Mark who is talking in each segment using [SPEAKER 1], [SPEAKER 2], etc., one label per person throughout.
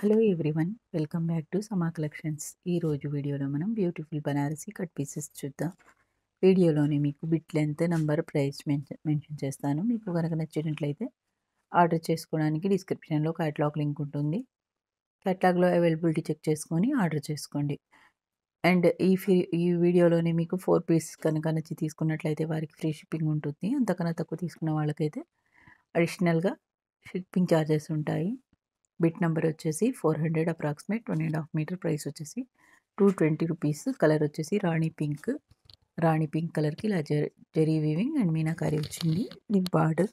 [SPEAKER 1] Hello everyone welcome back to Sama collections. ఈరోజు వీడియోలో మనం బ్యూటిఫుల్ బనారసి కట్ పీసెస్ చూద్దాం. వీడియోలోనే మీకు bit length number price mention mention చేస్తాను. మీకు కనుక నచ్చినట్లయితే ఆర్డర్ చేసుకోవడానికి డిస్క్రిప్షన్లో క్యాటలాగ్ లింక్ ఉంటుంది. క్యాటలాగ్లో అవైలబిలిటీ చెక్ చేసుకొని ఆర్డర్ చేసుకోండి. అండ్ ఈ ఫ్రీ ఈ వీడియోలోనే మీకు ఫోర్ పీసెస్ కనుక నచ్చి తీసుకున్నట్లయితే వారికి ఫ్రీ షిప్పింగ్ ఉంటుంది. అంతకన్నా తక్కువ తీసుకున్న వాళ్ళకైతే అడిషనల్గా షిప్పింగ్ ఛార్జెస్ ఉంటాయి. బిట్ నెంబర్ వచ్చేసి four hundred approximate one and half metre price వచ్చేసి టూ ట్వంటీ రూపీస్. కలర్ వచ్చేసి రాణి పింక్. రాణి పింక్ కలర్కి ఇలా జెరీ జెరీ వీవింగ్ అండ్ మీనాకారి వచ్చింది. ఇది బార్డర్.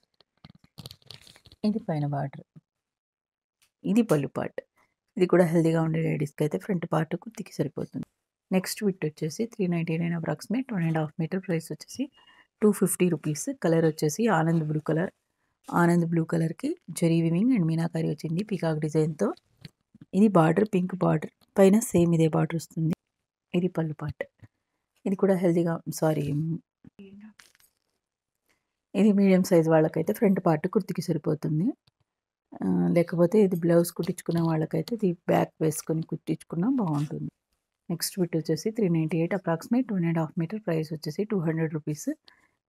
[SPEAKER 1] ఇది పైన బార్డర్. ఇది పళ్ళు పార్ట్. ఇది కూడా హెల్దీగా ఉండే లేడీస్కి అయితే ఫ్రంట్ పార్ట్ కుర్తికి సరిపోతుంది. నెక్స్ట్ విట్ వచ్చేసి three ninety nine approximate one and half metre price వచ్చేసి టూ ఫిఫ్టీ రూపీస్. కలర్ వచ్చేసి Anand blue colour. Anand blue కలర్కి జరీ వివింగ్ అండ్ మీనాకారి వచ్చింది పికాక్ డిజైన్తో. ఇది బార్డర్ పింక్ బార్డర్ పైన సేమ్ ఇదే బార్డర్ వస్తుంది. ఇది పళ్ళు పాట్ ఇది కూడా హెల్తీగా సారీ ఇది మీడియం సైజ్ వాళ్ళకైతే ఫ్రంట్ పార్ట్ కుర్తికి సరిపోతుంది. లేకపోతే ఇది బ్లౌజ్ కుట్టించుకునే వాళ్ళకైతే ఇది బ్యాక్ వేసుకొని కుట్టించుకున్నా బాగుంటుంది. నెక్స్ట్ బిట్ వచ్చేసి three ninety eight approximate one and half metre price వచ్చేసి టూ హండ్రెడ్ రూపీస్.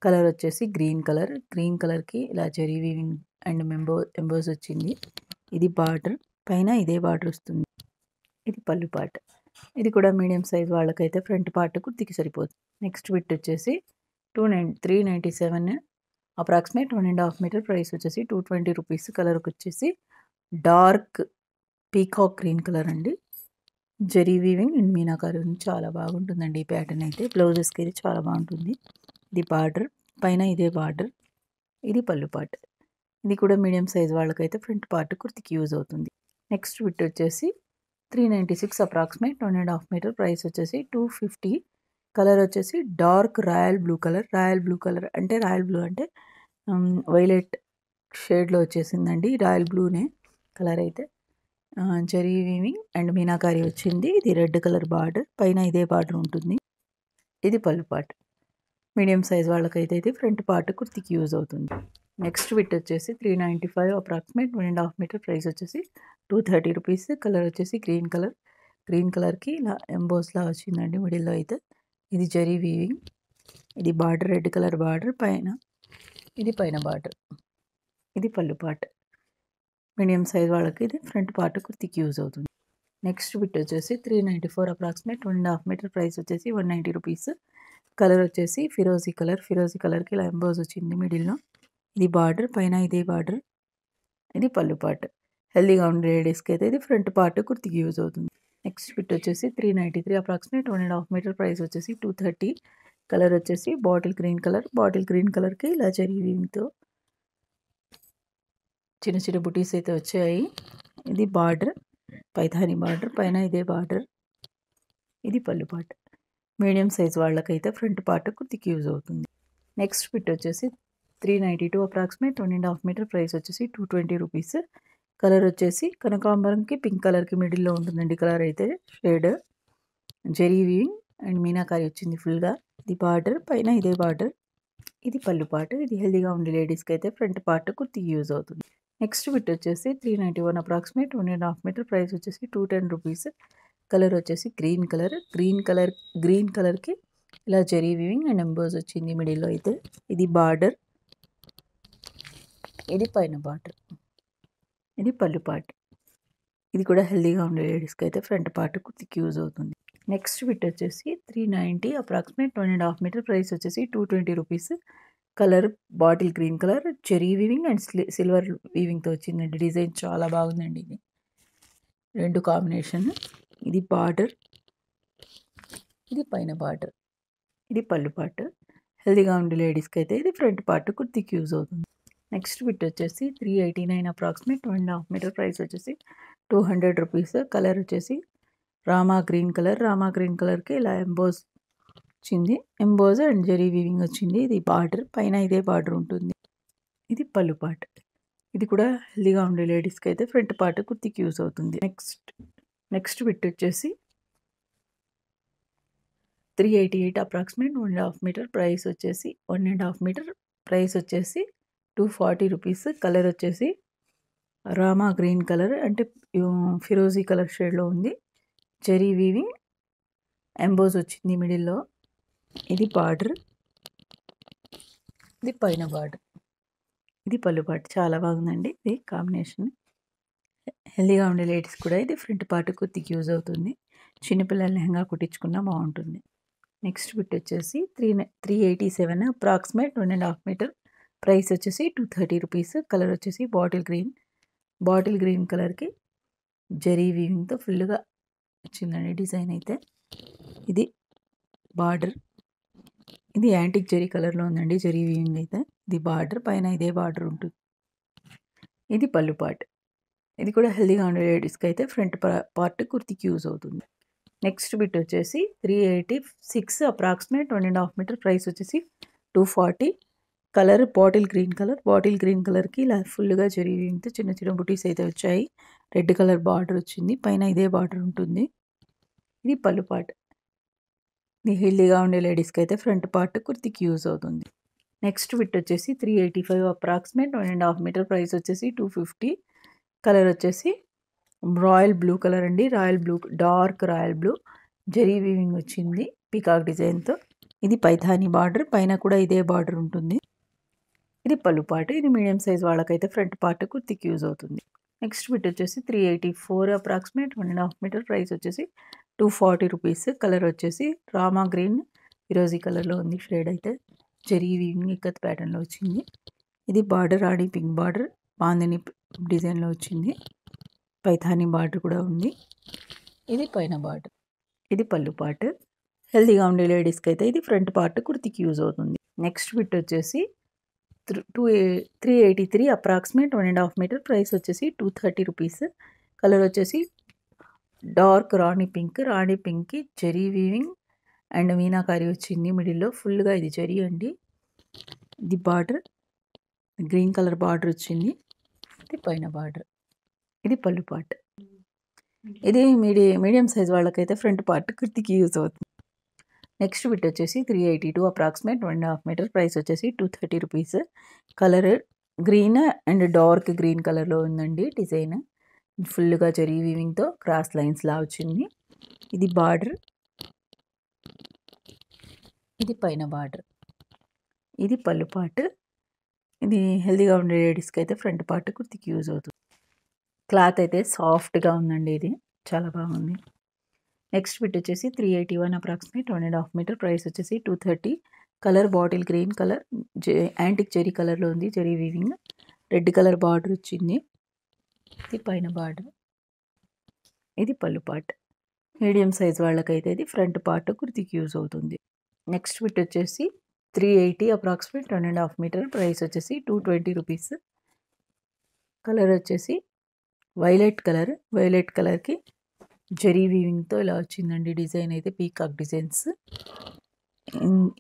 [SPEAKER 1] కలర్ వచ్చేసి గ్రీన్ కలర్. గ్రీన్ కలర్కి ఇలా చెరీ వీవింగ్ అండ్ మెంబో ఎంబోస్ వచ్చింది. ఇది బార్డర్ పైన ఇదే బార్డర్ వస్తుంది. ఇది పళ్ళు పార్ట్. ఇది కూడా మీడియం సైజ్ వాళ్ళకైతే ఫ్రంట్ పార్ట్ కుర్తికి సరిపోతుంది. నెక్స్ట్ బిట్ వచ్చేసి two nine three ninety seven. Approximate one and half metre price వచ్చేసి టూ ట్వంటీ రూపీస్. కలర్కి వచ్చేసి డార్క్ పీకాక్ గ్రీన్ కలర్ అండి. జరీ వీవింగ్ అండ్ మీనాకారి చాలా బాగుంటుందండి ఈ ప్యాటర్న్ అయితే. బ్లౌజెస్కి అయితే చాలా బాగుంటుంది. ఇది బార్డర్ పైన ఇదే బార్డర్ ఇది పళ్ళు పార్ట్ ఇది కూడా మీడియం సైజ్ వాళ్ళకైతే ఫ్రంట్ పార్ట్ కుర్తికి యూజ్ అవుతుంది. నెక్స్ట్ విట్ వచ్చేసి three ninety six approximate one and half metre price వచ్చేసి టూ ఫిఫ్టీ. కలర్ వచ్చేసి dark royal blue colour royal blue colour అంటే రాయల్ బ్లూ అంటే వైలెట్ షేడ్లో వచ్చేసిందండి రాయల్ బ్లూనే కలర్ అయితే. జరీ వీవింగ్ అండ్ మీనాకారి వచ్చింది. ఇది రెడ్ కలర్ బార్డర్ పైన ఇదే బార్డర్ ఉంటుంది. ఇది పళ్ళు పార్ట్ మీడియం సైజ్ వాళ్ళకైతే ఇది ఫ్రంట్ పార్ట్ కుర్తికి యూజ్ అవుతుంది. నెక్స్ట్ విట్ వచ్చేసి three ninety five approximate one and half metre price వచ్చేసి టూ థర్టీ రూపీస్ కలర్ వచ్చేసి గ్రీన్ కలర్ గ్రీన్ కలర్కి ఇలా ఎంబోస్లా వచ్చిందండి మిడిల్లో అయితే. ఇది జరీ వీవింగ్ ఇది బార్డర్ రెడ్ కలర్ బార్డర్ పైన. ఇది పైన బార్డర్. ఇది పళ్ళు పార్ట్. మీడియం సైజ్ వాళ్ళకి ఇది ఫ్రంట్ పార్ట్ కుర్తికి యూజ్ అవుతుంది. నెక్స్ట్ బిట్ వచ్చేసి three ninety four approximate one and half metre price వచ్చేసి వన్ నైంటీ రూపీస్ కలర్ వచ్చేసి ఫిరోజీ కలర్. ఫిరోజీ కలర్కి ఇలా ఎంబోజ్ వచ్చింది మిడిల్లో. ఇది బార్డర్ పైన ఇదే బార్డర్ ఇది పళ్ళు పార్ట్. హెల్దీగా ఉండే లేడీస్కి అయితే ఇది ఫ్రంట్ పార్ట్ కుర్తికి యూజ్ అవుతుంది. నెక్స్ట్ ఫిట్ వచ్చేసి three ninety three approximate one and half metre price వచ్చేసి టూ థర్టీ. కలర్ వచ్చేసి bottle green colour. Bottle green కలర్కి ఇలా జరిగితో చిన్న చిన్న బుటీస్ అయితే వచ్చాయి. ఇది బార్డర్ పైథాని బార్డర్ పైన ఇదే బార్డర్ ఇది పళ్ళు పార్ట్. మీడియం సైజ్ వాళ్ళకైతే ఫ్రంట్ పార్ట్ కుర్తికి యూజ్ అవుతుంది. నెక్స్ట్ ఫిట్ వచ్చేసి three ninety two approximate one and half metre price వచ్చేసి టూ ట్వంటీ రూపీస్ కలర్ వచ్చేసి కనకాంబరంకి పింక్ కలర్కి మిడిల్లో ఉంటుందండి కలర్ అయితే shade zari weaving and meenakari వచ్చింది ఫుల్గా ఇది బార్డర్ పైన ఇదే బార్డర్ ఇది పళ్ళు పాటు ఇది హెల్దీగా ఉండే లేడీస్కి అయితే ఫ్రంట్ పార్ట్ కుర్తి యూజ్ అవుతుంది. నెక్స్ట్ బిట్ వచ్చేసి three ninety one approximate one and half metre price వచ్చేసి టూ టెన్ రూపీస్ కలర్ వచ్చేసి green colour. Green colour green కలర్కి ఇలా జెరీ వీవింగ్ అండ్ ఎంబోజ్ వచ్చింది మిడిల్లో అయితే. ఇది బార్డర్. ఇది పైన బార్డర్. ఇది పళ్ళు పార్ట్. ఇది కూడా హెల్దీగా ఉండే లేడీస్కి అయితే ఫ్రంట్ పార్ట్ కుర్తికి యూజ్ అవుతుంది. నెక్స్ట్ బిట్ వచ్చేసి three ninety approximate one and half metre price వచ్చేసి two twenty rupees colour bottle green colour cherry weaving and silver వీవింగ్తో వచ్చిందండి. డిజైన్ చాలా బాగుందండి ఇది. రెండు కాంబినేషన్. ఇది బార్డర్ ఇది పైన బార్డర్ ఇది పళ్ళు పార్ట్ హెల్దీగా ఉండే లేడీస్కి అయితే ఇది ఫ్రంట్ పార్ట్ కుర్తికి యూజ్ అవుతుంది. నెక్స్ట్ బిట్ వచ్చేసి three eighty nine approximate one and half metre price వచ్చేసి టూ హండ్రెడ్ రూపీస్. కలర్ వచ్చేసి Rama green colour. Rama green కలర్కి ఇలా ఎంబోజ్ వచ్చింది. ఎంబోజ్ అండ్ జరీ వీవింగ్ వచ్చింది. ఇది బార్డర్ పైన ఇదే బార్డర్ ఉంటుంది. ఇది పళ్ళు పార్ట్. ఇది కూడా హెల్దీగా ఉండే లేడీస్కి అయితే ఫ్రంట్ పార్ట్ కుర్తికి యూజ్ అవుతుంది. నెక్స్ట్ నెక్స్ట్ బిట్ వచ్చేసి three eighty eight approximate one and half metre price వచ్చేసి one and half metre price వచ్చేసి టూ ఫార్టీ రూపీస్. కలర్ వచ్చేసి రామా గ్రీన్ కలర్ అంటే ఫిరోజీ కలర్ షేడ్లో ఉంది. చెరీ వీవింగ్ ఎంబోజ్ వచ్చింది మిడిల్లో. ఇది బార్డర్. ఇది పైన బార్డర్. ఇది పళ్ళు పాటు చాలా బాగుందండి. ఇది కాంబినేషన్. హెల్దీగా ఉండే లేడీస్ కూడా ఇది ఫ్రంట్ పార్ట్ కుర్తికి యూజ్ అవుతుంది. చిన్నపిల్లల లెహంగా కుట్టించుకున్నా బాగుంటుంది. నెక్స్ట్ బిట్ వచ్చేసి three three eighty seven approximate one and half metre. Price వచ్చేసి టూ థర్టీ రూపీస్. కలర్ వచ్చేసి బాటిల్ గ్రీన్. బాటిల్ గ్రీన్ కలర్కి జరీ వీవింగ్తో ఫుల్గా వచ్చిందండి డిజైన్ అయితే. ఇది బార్డర్. ఇది యాంటిక్ జరీ కలర్లో ఉందండి జరీ వీవింగ్ అయితే. ఇది బార్డర్. పైన ఇదే బార్డర్ ఉంటుంది. ఇది పళ్ళు పార్ట్. ఇది కూడా హెల్దీగా ఉండే లేడీస్కి అయితే ఫ్రంట్ పార్ట్ కుర్తికి యూజ్ అవుతుంది. నెక్స్ట్ బిట్ వచ్చేసి three eighty six approximate one and half metre price వచ్చేసి two forty. Colour bottle green colour. Bottle green కలర్కి ఇలా ఫుల్గా జరిగింది చిన్న చిన్న బుటీస్ అయితే వచ్చాయి. రెడ్ కలర్ బార్డర్ వచ్చింది. పైన ఇదే బార్డర్ ఉంటుంది. ఇది పళ్ళు పార్ట్. ఇది హెల్దీగా ఉండే లేడీస్కి అయితే ఫ్రంట్ పార్ట్ కుర్తికి యూజ్ అవుతుంది. నెక్స్ట్ బిట్ వచ్చేసి three eighty five approximate one and half metre price వచ్చేసి టూ ఫిఫ్టీ. కలర్ వచ్చేసి రాయల్ బ్లూ కలర్ అండి. Royal blue dark royal blue. Zari weaving వచ్చింది పీకాక్ డిజైన్తో. ఇది పైథానీ బార్డర్. పైన కూడా ఇదే బార్డర్ ఉంటుంది. ఇది పళ్ళు పార్ట్ ఇది మీడియం సైజ్ వాళ్ళకైతే ఫ్రంట్ పార్ట్ కుర్తికి యూజ్ అవుతుంది. నెక్స్ట్ బిట్ వచ్చేసి three eighty four approximate one and half metre. Price వచ్చేసి టూ ఫార్టీ రూపీస్. కలర్ వచ్చేసి రామా గ్రీన్. ఫిరోజీ కలర్లో ఉంది షేడ్ అయితే. జరీ వీవింగ్ ఇక్కత్ ప్యాటర్న్లో వచ్చింది. ఇది బార్డర్ ఆడి పింక్ బార్డర్. బాందిని డిజైన్లో వచ్చింది. పైథానీ బార్డర్ కూడా ఉంది. ఇది పైన బార్డర్. ఇది పళ్ళు పార్ట్. హెల్తీగా ఉండే లేడీస్కి అయితే ఇది ఫ్రంట్ పార్ట్ కుర్తికి యూజ్ అవుతుంది. నెక్స్ట్ బిట్ వచ్చేసి two three eighty three approximate one and half metre price వచ్చేసి టూ థర్టీ రూపీస్. కలర్ వచ్చేసి డార్క్ రాణి పింక్. రాణి పింక్కి చెరీ వీవింగ్ అండ్ మీనాకారి వచ్చింది మిడిల్లో. ఫుల్గా ఇది చెరీ అండి. ఇది బార్డర్. గ్రీన్ కలర్ బార్డర్ వచ్చింది. ఇది పైన బార్డర్. ఇది పళ్ళు పార్ట్. ఇది మీడియ మీడియం సైజ్ వాళ్ళకైతే ఫ్రంట్ పార్ట్ కుర్తికి యూజ్ అవుతుంది. నెక్స్ట్ బిట్ వచ్చేసి three eighty two approximate one and half metre price వచ్చేసి two thirty rupees. Colour green and dark green కలర్లో ఉందండి డిజైన్. ఫుల్గా జరీ వీవింగ్తో క్రాస్ లైన్స్ లా వచ్చింది. ఇది బార్డర్. ఇది పైన బార్డర్. ఇది పళ్ళు పార్ట్. ఇది హెల్దీగా ఉండే లేడీస్కి అయితే ఫ్రంట్ పార్ట్ కుర్తికి యూజ్ అవుతుంది. క్లాత్ అయితే సాఫ్ట్గా ఉందండి ఇది. చాలా బాగుంది. నెక్స్ట్ బిట్ వచ్చేసి three eighty one approximate one and half metre. Price వచ్చేసి two thirty. Colour bottle green colour. J antique చెరీ కలర్లో ఉంది చెరీ వీవింగ్. రెడ్ కలర్ బార్డర్ వచ్చింది. ఇది పైన బార్డర్. ఇది పళ్ళు పార్ట్. మీడియం సైజ్ వాళ్ళకైతే ఇది ఫ్రంట్ పార్ట్ కుర్తికి యూజ్ అవుతుంది. నెక్స్ట్ బిట్ వచ్చేసి three eighty approximate one and half metre price వచ్చేసి టూ ట్వంటీ రూపీస్. కలర్ వచ్చేసి వైలెట్ కలర్. వైలెట్ కలర్కి జరీ వీవింగ్తో ఇలా వచ్చిందండి డిజైన్ అయితే పీకాక్ డిజైన్స్.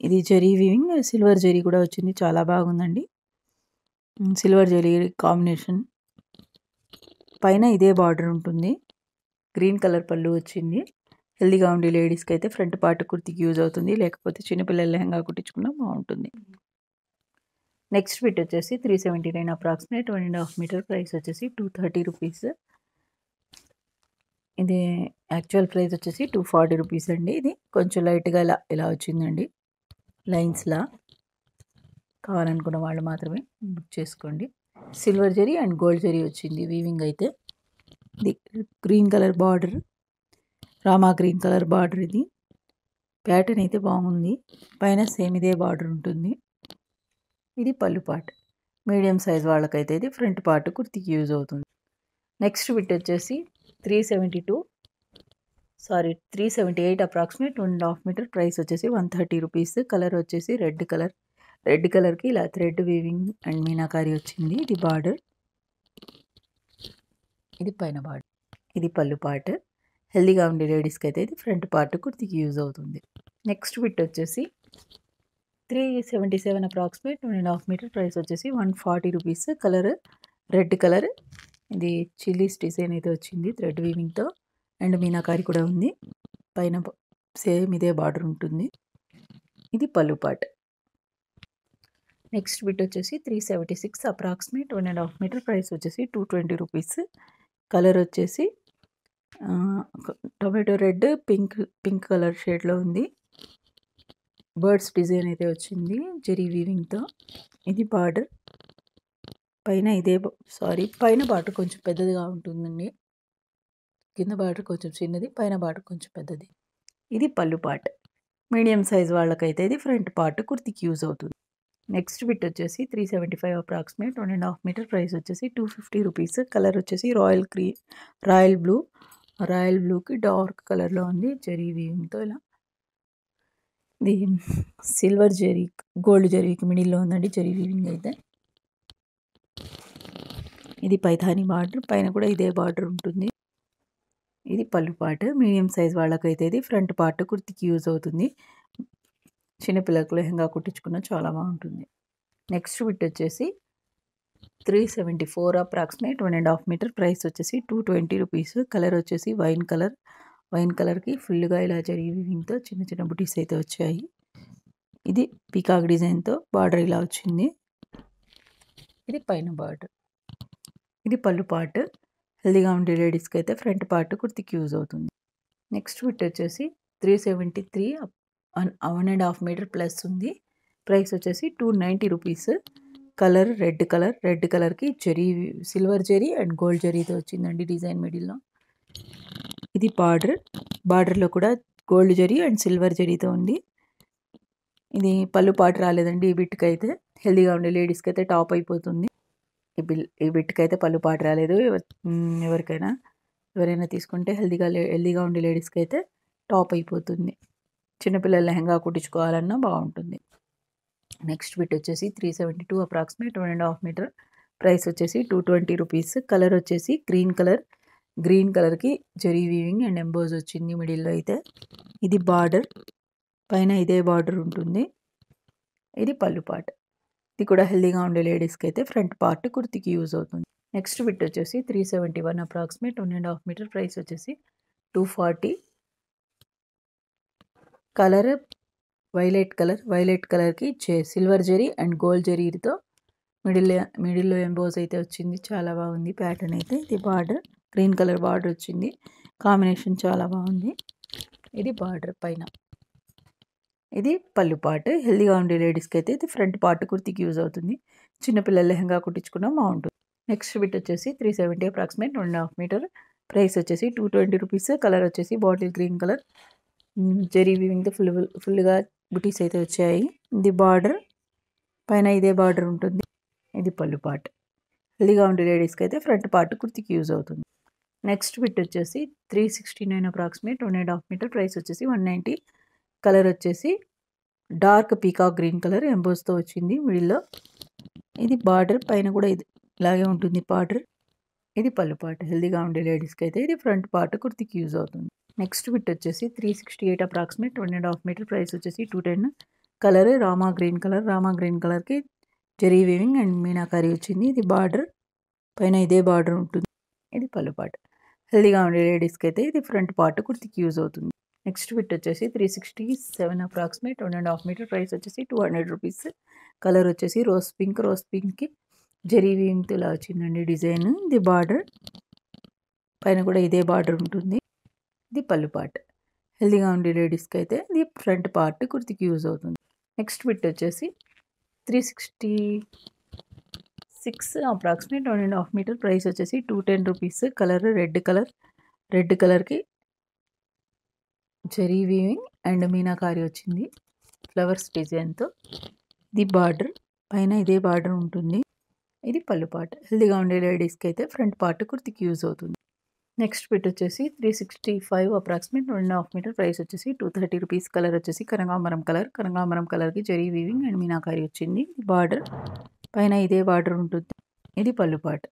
[SPEAKER 1] ఇది జరీ వీవింగ్ సిల్వర్ జరీ కూడా వచ్చింది. చాలా బాగుందండి. సిల్వర్ జరీ కాంబినేషన్. పైన ఇదే బార్డర్ ఉంటుంది. గ్రీన్ కలర్ పళ్ళు వచ్చింది. హెల్దీగా ఉండే లేడీస్కి అయితే ఫ్రంట్ పార్ట్ కుర్తికి యూజ్ అవుతుంది. లేకపోతే చిన్నపిల్లల లెహంగా కుట్టించుకున్నా బాగుంటుంది. నెక్స్ట్ బిట్ వచ్చేసి three seventy nine approximate one and half metre price వచ్చేసి టూ థర్టీ రూపీస్. ఇది యాక్చువల్ ప్రైస్ వచ్చేసి టూ ఫార్టీ రూపీస్ అండి. ఇది కొంచెం లైట్గా ఇలా ఇలా వచ్చిందండి. లైన్స్లా. కావాలనుకున్న వాళ్ళు మాత్రమే బుక్ చేసుకోండి. Silver zari and gold zari వచ్చింది వీవింగ్ అయితే. ఇది green colour border. Rama green colour border ఇది. ప్యాటర్న్ అయితే బాగుంది. పైన సేమ్ ఇదే బార్డర్ ఉంటుంది. ఇది పళ్ళు పార్ట్. మీడియం సైజ్ వాళ్ళకైతే ఇది ఫ్రంట్ పార్ట్ కుర్తికి యూజ్ అవుతుంది. నెక్స్ట్ బిట్ వచ్చేసి three seventy two. Sorry three seventy eight approximate one and half metre price వచ్చేసి వన్ థర్టీ రూపీస్. కలర్ వచ్చేసి రెడ్ కలర్. రెడ్ కలర్కి ఇలా థ్రెడ్ వీవింగ్ అండ్ మీనాకారి వచ్చింది ఇది బార్డర్. ఇది పైన బార్డర్. ఇది పళ్ళు పార్ట్. హెల్దీగా ఉండే లేడీస్కి అయితే ఇది ఫ్రంట్ పార్ట్ కుర్తికి యూజ్ అవుతుంది. నెక్స్ట్ బిట్ వచ్చేసి three seventy seven approximate one and half metre price వచ్చేసి one forty rupees. Colour red colour. ఇది చిల్లీస్ డిజైన్ అయితే వచ్చింది థ్రెడ్ వీవింగ్తో. అండ్ మీనాకారి కూడా ఉంది. పైన సేమ్ ఇదే బార్డర్ ఉంటుంది. ఇది పళ్ళు పార్ట్. నెక్స్ట్ బిట్ వచ్చేసి three seventy six approximate one and half metre price వచ్చేసి టూ ట్వంటీ రూపీస్. కలర్ వచ్చేసి tomato red pink pink colour షేడ్లో ఉంది. బర్డ్స్ డిజైన్ అయితే వచ్చింది జెరీ వీవింగ్తో. ఇది బార్డర్. పైన ఇదే సారీ పైన బార్డర్ కొంచెం పెద్దదిగా ఉంటుందండి. కింద బార్డర్ కొంచెం చిన్నది పైన బార్డర్ కొంచెం పెద్దది. ఇది పళ్ళు పార్ట్. మీడియం సైజ్ వాళ్ళకైతే ఇది ఫ్రంట్ పార్ట్ కుర్తికి యూజ్ అవుతుంది. నెక్స్ట్ బిట్ వచ్చేసి three seventy five approximate one and half metre price వచ్చేసి టూ ఫిఫ్టీ రూపీస్. కలర్ వచ్చేసి రాయల్ క్రీ రాయల్ బ్లూ. రాయల్ బ్లూకి డార్క్ కలర్లో ఉంది. జరీ వీవింగ్తో ఇలా. ఇది సిల్వర్ జరీ గోల్డ్ జరీకి మిడిల్లో ఉందండి జరీ వీవింగ్ అయితే. ఇది పైథాని బార్డర్. పైన కూడా ఇదే బార్డర్ ఉంటుంది. ఇది పళ్ళు పార్ట్. మీడియం సైజ్ వాళ్ళకైతే ఇది ఫ్రంట్ పార్ట్ కుర్తికి యూజ్ అవుతుంది. చిన్నపిల్లలకు లెహంగా కుట్టించుకున్న చాలా బాగుంటుంది. నెక్స్ట్ బిట్ వచ్చేసి three seventy four approximate one and half metre price వచ్చేసి టూ ట్వంటీ రూపీస్. కలర్ వచ్చేసి వైన్ కలర్. వైన్ కలర్కి ఫుల్గా ఇలా జరిగి వివింగ్తో చిన్న చిన్న బుటీస్ అయితే వచ్చాయి. ఇది పీకాక్ డిజైన్తో బార్డర్ ఇలా వచ్చింది. ఇది పైన బార్డర్. ఇది పళ్ళు పార్ట్. హెల్దీగా ఉండే లేడీస్కి అయితే ఫ్రంట్ పార్ట్ కుర్తికి యూజ్ అవుతుంది. నెక్స్ట్ బిట్ వచ్చేసి three seventy three one and half metre plus ఉంది. ప్రైస్ వచ్చేసి two ninety rupees. Colour red colour. Red కలర్కి జెరీ సిల్వర్ జెరీ అండ్ గోల్డ్ జెరీతో వచ్చిందండి డిజైన్ మిడిల్లో. ఇది బార్డర్. బార్డర్లో కూడా గోల్డ్ జెరీ అండ్ సిల్వర్ జెరీతో ఉంది. ఇది పళ్ళు పాటు రాలేదండి ఈ బిట్కి అయితే హెల్దీగా ఉండే లేడీస్కి అయితే టాప్ అయిపోతుంది. ఈ బిల్ ఈ బిట్కి అయితే పళ్ళు పాటు రాలేదు. ఎవరికైనా ఎవరైనా తీసుకుంటే హెల్దీగా హెల్దీగా ఉండే లేడీస్కి అయితే టాప్ అయిపోతుంది. చిన్నపిల్లల లెహంగా కుట్టించుకోవాలన్నా బాగుంటుంది. నెక్స్ట్ బిట్ వచ్చేసి three seventy two approximate one and half metre price వచ్చేసి టూ ట్వంటీ రూపీస్ కలర్ వచ్చేసి గ్రీన్ కలర్ గ్రీన్ కలర్కి జరీ వీవింగ్ అండ్ ఎంబోజ్ వచ్చింది మిడిల్లో అయితే. ఇది బార్డర్ పైన ఇదే బార్డర్ ఉంటుంది. ఇది పళ్ళు పార్ట్ ఇది కూడా హెల్దీగా ఉండే లేడీస్కి అయితే ఫ్రంట్ పార్ట్ కుర్తికి యూజ్ అవుతుంది. నెక్స్ట్ బిట్ వచ్చేసి three seventy one approximate one and half metre price వచ్చేసి two forty colour violet colour violet కలర్కి చే సిల్వర్ జరీ అండ్ గోల్డ్ జరీతో మిడిల్ మిడిల్లో ఎంబోస్ అయితే వచ్చింది. చాలా బాగుంది ప్యాటర్న్ అయితే. ఇది బార్డర్ గ్రీన్ కలర్ బార్డర్ వచ్చింది. కాంబినేషన్ చాలా బాగుంది. ఇది బార్డర్ పైన. ఇది పళ్ళు పార్ట్ హెల్దీగా ఉండే లేడీస్కి అయితే ఇది ఫ్రంట్ పార్ట్ కుర్తికి యూజ్ అవుతుంది. చిన్నపిల్లల లెహంగా కుట్టించుకున్నా బాగుంటుంది నెక్స్ట్ బిట్ వచ్చేసి three seventy approximate one half metre. Price వచ్చేసి టూ ట్వంటీ రూపీస్. కలర్ వచ్చేసి bottle green colour. Zari weaving full ఫుల్గా బుటీస్ అయితే వచ్చాయి. ఇది బార్డర్ పైన ఇదే బార్డర్ ఉంటుంది. ఇది పళ్ళు పార్ట్ హెల్దీగా ఉండే లేడీస్కి అయితే ఫ్రంట్ పార్ట్ కుర్తికి యూజ్ అవుతుంది. నెక్స్ట్ బిట్ వచ్చేసి three sixty nine approximate one and half metre price వచ్చేసి వన్ నైంటీ. కలర్ వచ్చేసి డార్క్ పీకాక్ గ్రీన్ కలర్ ఎంబోస్తో వచ్చింది మిడిల్లో. ఇది బార్డర్ పైన కూడా ఇది ఇలాగే ఉంటుంది బార్డర్. ఇది పళ్ళు పార్ట్ హెల్దీగా ఉండే లేడీస్కి అయితే ఇది ఫ్రంట్ పార్ట్ కుర్తికి యూజ్ అవుతుంది. నెక్స్ట్ బిట్ వచ్చేసి three sixty eight approximate one and half metre price వచ్చేసి two ten. Colour rama green colour rama green కలర్కి జెరీ వీవింగ్ అండ్ మీనాకారి వచ్చింది. ఇది బార్డర్ పైన ఇదే బార్డర్ ఉంటుంది. ఇది పళ్ళు పార్ట్ హెల్దీగా ఉండే లేడీస్కి అయితే ఇది ఫ్రంట్ పార్ట్ కుర్తికి యూజ్ అవుతుంది. నెక్స్ట్ బిట్ వచ్చేసి three sixty seven approximate one and half metre price వచ్చేసి టూ హండ్రెడ్ రూపీస్. కలర్ వచ్చేసి రోజ్ పింక్ రోస్ పింక్కి జెరీ వీవింగ్తో ఇలా వచ్చిందండి డిజైన్. ఇది బార్డర్ పైన కూడా ఇదే బార్డర్ ఉంటుంది. ఇది పళ్ళు పార్ట్. హెల్దీగా ఉండే లేడీస్కి అయితే ఇది ఫ్రంట్ పార్ట్ కుర్తికి యూజ్ అవుతుంది. నెక్స్ట్ బిట్ వచ్చేసి three sixty six approximate one and half metre price వచ్చేసి two ten rupees. Colour red colour. Red కలర్కి జరీ వీవింగ్ అండ్ మీనాకారి వచ్చింది. ఫ్లవర్స్ డిజైన్తో. ఇది బార్డర్ పైన ఇదే బార్డర్ ఉంటుంది. ఇది పళ్ళు పార్ట్ హెల్దీగా ఉండే లేడీస్కి అయితే ఫ్రంట్ పార్ట్ కుర్తికి యూజ్ అవుతుంది. నెక్స్ట్ బిట్ వచ్చేసి three sixty five approximate one and half metre price వచ్చేసి టూ థర్టీ రూపీస్. కలర్ వచ్చేసి కనకాంబరం కలర్. కనకాంబరం కలర్కి జరీ వీవింగ్ అండ్ మీనాకారి వచ్చింది. బార్డర్ పైన ఇదే బార్డర్ ఉంటుంది. ఇది పళ్ళు పార్ట్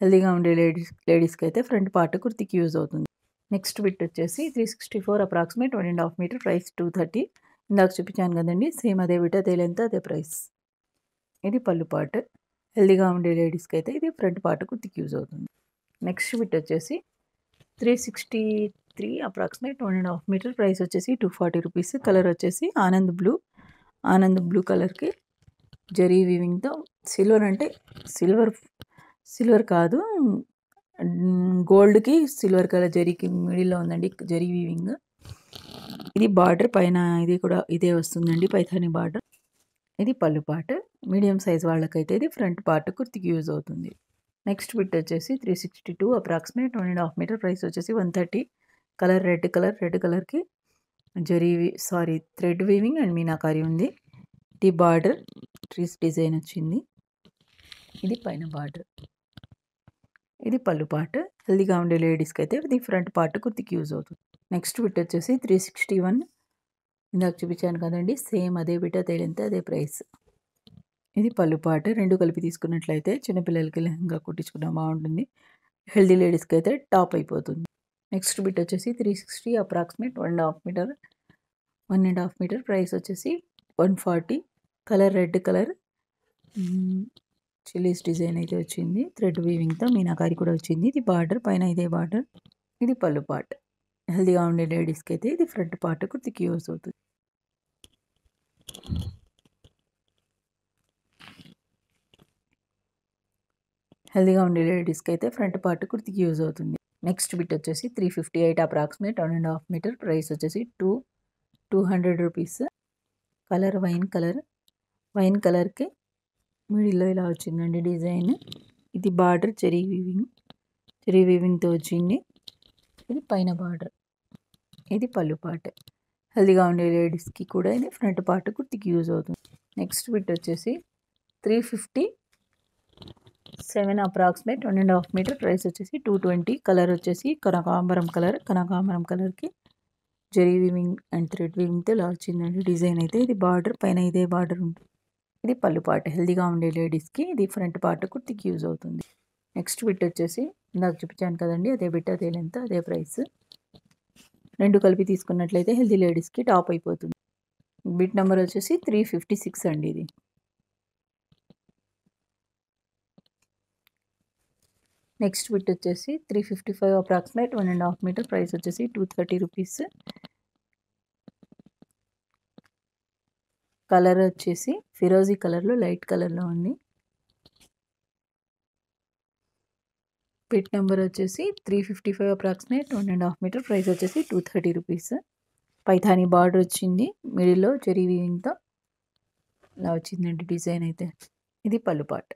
[SPEAKER 1] హెల్దీగా ఉండే లేడీస్ లేడీస్కి అయితే ఫ్రంట్ పార్ట్ కుర్తికి యూజ్ అవుతుంది. నెక్స్ట్ బిట్ వచ్చేసి three sixty four approximate one and half metre price two thirty. ఇందాక చూపించాను కదండి సేమ్ అదే బిట్ అదే లెంత్ అదే ప్రైస్. ఇది పళ్ళు పార్ట్ హెల్దీగా ఉండే లేడీస్కి అయితే ఇది ఫ్రంట్ పార్ట్ కుర్తికి యూజ్ అవుతుంది. నెక్స్ట్ బిట్ వచ్చేసి three sixty three approximate one and half metre price వచ్చేసి టూ ఫార్టీ రూపీస్. కలర్ వచ్చేసి ఆనంద్ బ్లూ. ఆనంద్ బ్లూ కలర్కి జరీ వీవింగ్తో సిల్వర్ అంటే సిల్వర్ సిల్వర్ కాదు గోల్డ్కి సిల్వర్ కలర్ జరీకి మిడిల్లో ఉందండి జరీ వీవింగ్. ఇది బార్డర్ పైన ఇది కూడా ఇదే వస్తుందండి పైథాని బార్డర్. ఇది పళ్ళు పార్ట్ మీడియం సైజ్ వాళ్ళకైతే ఇది ఫ్రంట్ పార్ట్ కుర్తికి యూజ్ అవుతుంది. నెక్స్ట్ బిట్ వచ్చేసి three sixty two approximate one and half metre price వచ్చేసి one thirty. Colour red colour red కలర్కి zari sorry thread weaving and meenakari ఉంది. ఇది బార్డర్ ట్రీస్ డిజైన్ వచ్చింది. ఇది పైన బార్డర్. ఇది పళ్ళు పార్ట్ హెల్దీగా ఉండే లేడీస్కి అయితే ఇది ఫ్రంట్ పార్ట్ కుర్తికి యూజ్ అవుతుంది. నెక్స్ట్ బిట్ వచ్చేసి త్రీ సిక్స్టీ వన్ ఇందాక చూపించాను కదండి సేమ్ అదే బిడ్డ తేలింతే అదే ప్రైస్. ఇది పళ్ళు రెండు కలిపి తీసుకున్నట్లయితే చిన్నపిల్లలకి లెహంగా కుట్టించుకున్న బాగుంటుంది. హెల్దీ లేడీస్కి అయితే టాప్ అయిపోతుంది. నెక్స్ట్ బిట్ వచ్చేసి three sixty approximate one and half metre. One and half metre price వచ్చేసి one forty. Colour red colour. Chillies design అయితే వచ్చింది. థ్రెడ్ వీవింగ్తో మీనాకారి కూడా వచ్చింది. ఇది బార్డర్ పైన ఇదే బార్డర్. ఇది పళ్ళు పార్ట్ హెల్దీగా ఉండే లేడీస్కి అయితే ఇది ఫ్రంట్ పార్ట్ కుర్తికి యూస్ అవుతుంది. హెల్దీగా ఉండే లేడీస్కి అయితే ఫ్రంట్ పార్ట్ కుర్తికి యూజ్ అవుతుంది. నెక్స్ట్ బిట్ వచ్చేసి three fifty eight approximate one and half metre price వచ్చేసి two two hundred rupees colour wine colour wine కలర్కి మిడిల్లో ఇలా వచ్చిందండి డిజైన్. ఇది బార్డర్ చెరీ వీవింగ్ చెరీ వీవింగ్తో వచ్చింది. ఇది పైన బార్డర్. ఇది పళ్ళు పార్ట్. హెల్దీగా ఉండే లేడీస్కి కూడా ఇది ఫ్రంట్ పార్ట్ కుర్తికి యూజ్ అవుతుంది. నెక్స్ట్ బిట్ వచ్చేసి three fifty seven approximate one and half metre price వచ్చేసి టూ ట్వంటీ. కలర్ వచ్చేసి కనకాంబరం కలర్. కనకాంబరం కలర్కి జరీ వీవింగ్ అండ్ థ్రెడ్ వీవింగ్తో ఇలా వచ్చిందండి డిజైన్ అయితే ఇది బార్డర్ పైన ఇదే బార్డర్ ఉంటుంది. ఇది పళ్ళు పార్ట్. హెల్దీగా ఉండే లేడీస్కి ఇది ఫ్రంట్ పార్ట్ కుర్తికి యూజ్ అవుతుంది. నెక్స్ట్ బిట్ వచ్చేసి ఇందాక చూపించాను కదండి అదే బిట్ అదే లెంత్ అదే ప్రైస్. రెండు కలిపి తీసుకున్నట్లయితే హెల్దీ లేడీస్కి టాప్ అయిపోతుంది. బిట్ నెంబర్ వచ్చేసి త్రీ ఫిఫ్టీ సిక్స్ అండి ఇది. నెక్స్ట్ బిట్ వచ్చేసి three fifty five approximate one and half metre price వచ్చేసి టూ థర్టీ రూపీస్. కలర్ వచ్చేసి ఫిరోజీ కలర్లో లైట్ కలర్లో ఉంది. పిట్ నెంబర్ వచ్చేసి three fifty five approximate one and half metre price వచ్చేసి two thirty rupees. Paithani border వచ్చింది మిడిల్లో చెరీ వీవింగ్తో. ఇలా వచ్చిందండి డిజైన్ అయితే. ఇది పళ్ళు పార్ట్.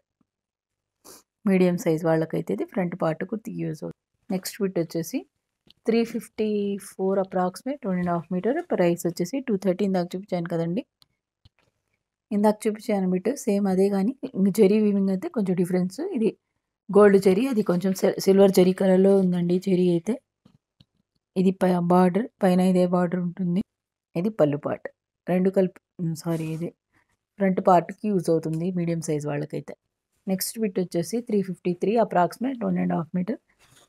[SPEAKER 1] మీడియం సైజ్ వాళ్ళకైతే ఇది ఫ్రంట్ పార్ట్ కుర్తికి యూజ్ అవుతుంది. నెక్స్ట్ బిట్ వచ్చేసి three fifty four approximate one and half metre price వచ్చేసి టూ థర్టీ ఇందాక చూపించాను కదండి. ఇందాక చూపించాను బిట్ సేమ్ అదే కానీ జెరీ వీవింగ్ అయితే కొంచెం డిఫరెన్స్. ఇది గోల్డ్ జెరీ అది కొంచెం సిల్వర్ జెరీ కలర్లో ఉందండి జెరీ అయితే. ఇది పై బార్డర్ పైన ఇదే బార్డర్ ఉంటుంది. ఇది పళ్ళు పార్ట్. రెండు కలిపి సారీ ఇది ఫ్రంట్ పార్ట్కి యూజ్ అవుతుంది మీడియం సైజ్ వాళ్ళకైతే. నెక్స్ట్ బిట్ వచ్చేసి three fifty three approximate one and half metre.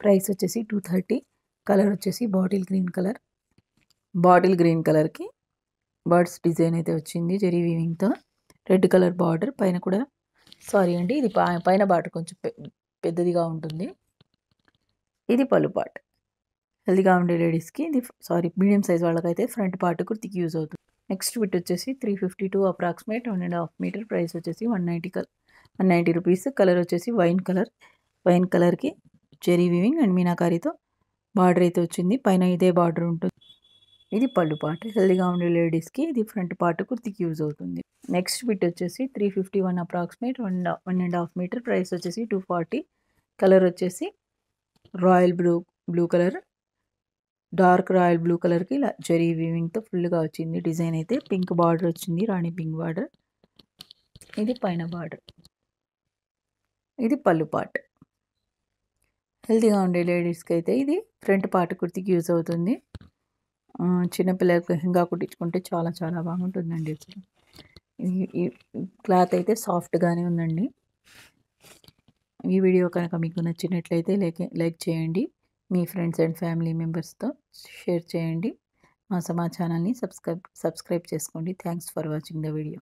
[SPEAKER 1] Price వచ్చేసి టూ థర్టీ. కలర్ వచ్చేసి bottle green colour. Bottle green కలర్కి బర్డ్స్ డిజైన్ అయితే వచ్చింది జెరీ వీవింగ్తో. రెడ్ కలర్ బార్డర్ పైన కూడా సారీ అండి. ఇది పైన బార్డర్ కొంచెం పెద్దదిగా ఉంటుంది. ఇది పళ్ళు పార్ట్. హెల్దీగా ఉండే లేడీస్కి ఇది సారీ మీడియం సైజ్ వాళ్ళకైతే ఫ్రంట్ పార్ట్ కుర్తికి యూజ్ అవుతుంది. నెక్స్ట్ బిట్ వచ్చేసి three fifty two approximate one and half metre price వచ్చేసి one ninety colour one ninety rupees. Colour వచ్చేసి వైన్ కలర్. వైన్ కలర్కి చెరీ వివింగ్ అండ్ మీనాకారితో బార్డర్ అయితే వచ్చింది. పైన ఇదే బార్డర్ ఉంటుంది. ఇది పళ్ళు పార్ట్ హెల్దీగా ఉండే లేడీస్కి ఇది ఫ్రంట్ పార్ట్ కుర్తికి యూజ్ అవుతుంది. నెక్స్ట్ బిట్ వచ్చేసి three fifty one approximate one one and half metre. Price వచ్చేసి టూ ఫార్టీ. కలర్ వచ్చేసి royal blue blue colour. Dark royal blue కలర్కి ఇలా జరీ వీవింగ్తో ఫుల్గా వచ్చింది. డిజైన్ అయితే పింక్ బార్డర్ వచ్చింది. Rani pink border. ఇది పైన బార్డర్. ఇది పళ్ళు పార్ట్. హెల్తీగా ఉండే లేడీస్కి అయితే ఇది ఫ్రంట్ పార్ట్ కుర్తికి యూజ్ అవుతుంది. చిన్నపిల్లలకి లెహంగా కుట్టించుకుంటే చాలా చాలా బాగుంటుందండి ఈ క్లాత్ అయితే సాఫ్ట్గానే ఉందండి. ఈ వీడియో కనుక మీకు నచ్చినట్లయితే లైక్ లైక్ చేయండి. మీ ఫ్రెండ్స్ అండ్ ఫ్యామిలీ మెంబర్స్తో షేర్ చేయండి. మా సమా ఛానల్ని సబ్స్క్రైబ్ సబ్స్క్రైబ్ చేసుకోండి. Thanks for watching the video.